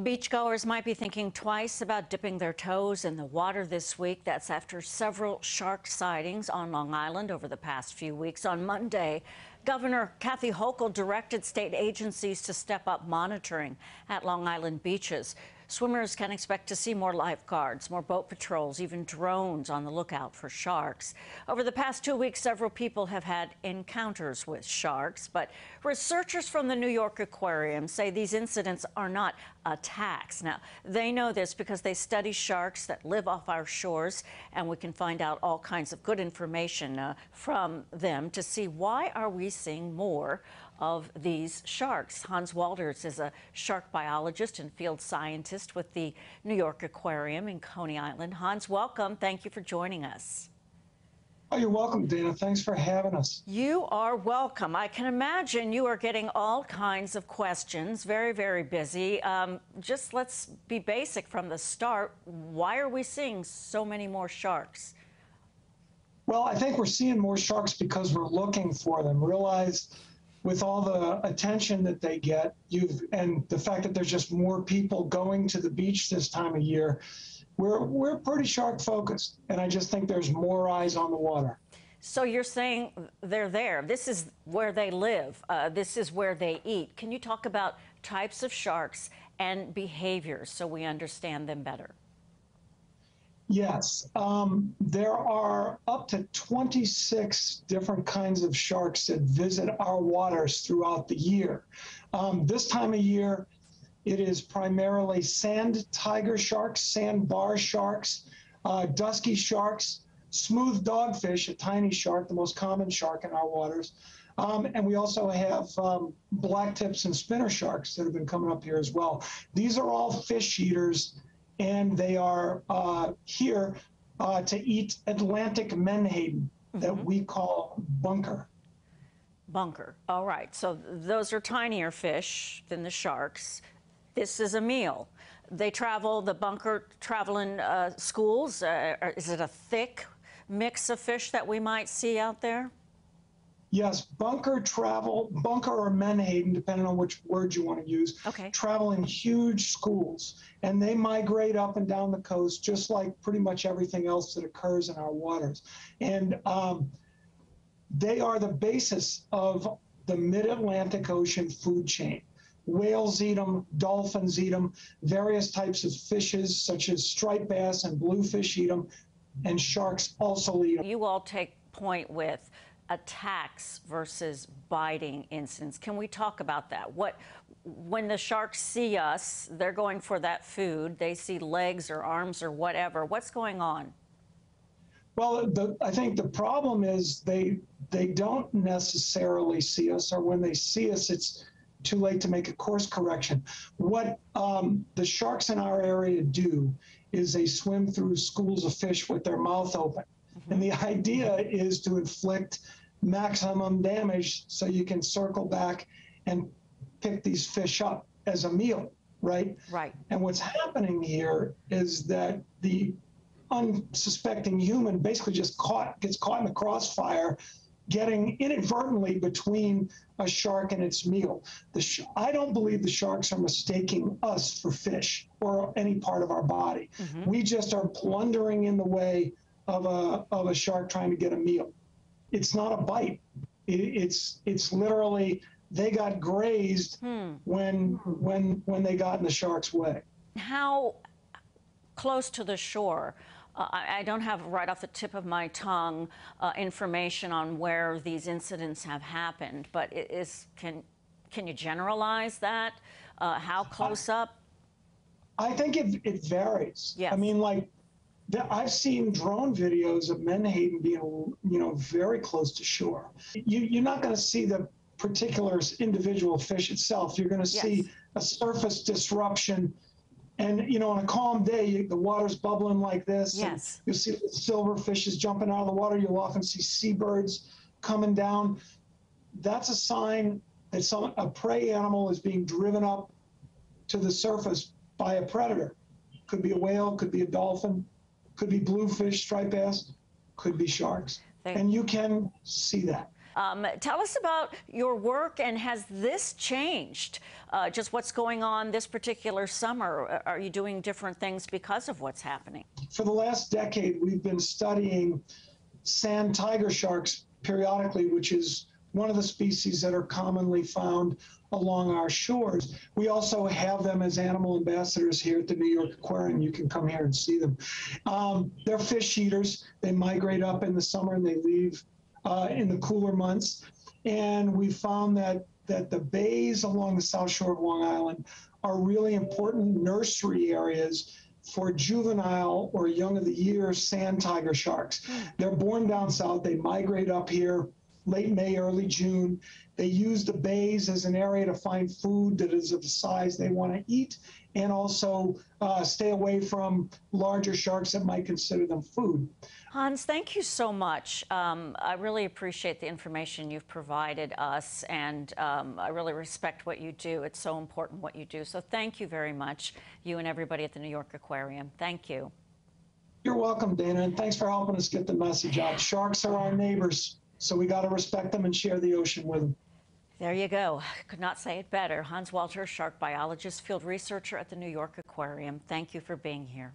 Beachgoers might be thinking twice about dipping their toes in the water this week. That's after several shark sightings on Long Island over the past few weeks. On Monday, Governor Kathy Hochul directed state agencies to step up monitoring at Long Island beaches. Swimmers can expect to see more lifeguards, more boat patrols, even drones on the lookout for sharks. Over the past two weeks, several people have had encounters with sharks, but researchers from the New York Aquarium say these incidents are not attacks. Now, they know this because they study sharks that live off our shores, and we can find out all kinds of good information uh, from them to see why are we seeing more of these sharks. Hans Walters is a shark biologist and field scientist with the New York Aquarium in Coney Island. Hans, welcome. Thank you for joining us. Oh, you're welcome, Dana. Thanks for having us. You are welcome. I can imagine you are getting all kinds of questions, very, very busy. Um, just let's be basic from the start. Why are we seeing so many more sharks? Well, I think we're seeing more sharks because we're looking for them. Realize with all the attention that they get, you've and the fact that there's just more people going to the beach this time of year, we're we're pretty shark focused, and I just think there's more eyes on the water. So you're saying they're there. This is where they live. Uh, this is where they eat. Can you talk about types of sharks and behaviors so we understand them better? Yes, um, there are up to 26 different kinds of sharks that visit our waters throughout the year. Um, this time of year, it is primarily sand tiger sharks, sandbar sharks, uh, dusky sharks, smooth dogfish, a tiny shark, the most common shark in our waters. Um, and we also have um, black tips and spinner sharks that have been coming up here as well. These are all fish eaters and they are uh, here uh, to eat Atlantic menhaden that mm-hmm. we call bunker. Bunker. All right. So those are tinier fish than the sharks. This is a meal. They travel, the bunker travel in uh, schools. Uh, is it a thick mix of fish that we might see out there? Yes, bunker travel, bunker or menhaden, depending on which word you want to use, okay. travel in huge schools. And they migrate up and down the coast, just like pretty much everything else that occurs in our waters. And um, they are the basis of the mid Atlantic Ocean food chain. Whales eat them, dolphins eat them, various types of fishes, such as striped bass and bluefish, eat them, and sharks also eat them. You all take point with attacks versus biting incidents. Can we talk about that? What when the sharks see us, they're going for that food. They see legs or arms or whatever. What's going on? Well, the, I think the problem is they they don't necessarily see us, or when they see us, it's too late to make a course correction. What um, the sharks in our area do is they swim through schools of fish with their mouth open. Mm-hmm. And the idea is to inflict maximum damage so you can circle back and pick these fish up as a meal, right? Right. And what's happening here is that the unsuspecting human basically just caught gets caught in the crossfire getting inadvertently between a shark and its meal. Sh- I don't believe the sharks are mistaking us for fish or any part of our body. Mm-hmm. We just are plundering in the way of a of a shark trying to get a meal. It's not a bite. It, it's it's literally they got grazed hmm. when when when they got in the shark's way. How close to the shore? Uh, I, I, don't have right off the tip of my tongue uh, information on where these incidents have happened, but is can can you generalize that? Uh, how close I, up? I think it, it varies. Yes. I mean, like I've seen drone videos of Menhaden being, you know, very close to shore. You, you're not going to see the particular individual fish itself. You're going to see a surface disruption. And, you know, on a calm day, the water's bubbling like this. Yes. You'll see silver fishes jumping out of the water. You'll often see seabirds coming down. That's a sign that some, a prey animal is being driven up to the surface by a predator. Could be a whale, could be a dolphin could be bluefish, striped bass, could be sharks. Thank and you can see that. Um, tell us about your work and has this changed? Uh, just what's going on this particular summer? Are you doing different things because of what's happening? For the last decade, we've been studying sand tiger sharks periodically, which is one of the species that are commonly found along our shores. We also have them as animal ambassadors here at the New York Aquarium. You can come here and see them. Um, they're fish eaters. They migrate up in the summer and they leave uh, in the cooler months. And we found that that the bays along the south shore of Long Island are really important nursery areas for juvenile or young of the year sand tiger sharks. They're born down south, they migrate up here late May, early June. They use the bays as an area to find food that is of the size they want to eat and also uh, stay away from larger sharks that might consider them food. Hans, thank you so much. Um, I really appreciate the information you've provided us, and um, I really respect what you do. It's so important what you do. So thank you very much, you and everybody at the New York Aquarium. Thank you. You're welcome, Dana, and thanks for helping us get the message out. Sharks are our neighbors, so we got to respect them and share the ocean with them. There you go. Could not say it better. Hans Walter, shark biologist, field researcher at the New York Aquarium. Thank you for being here.